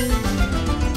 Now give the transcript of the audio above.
Música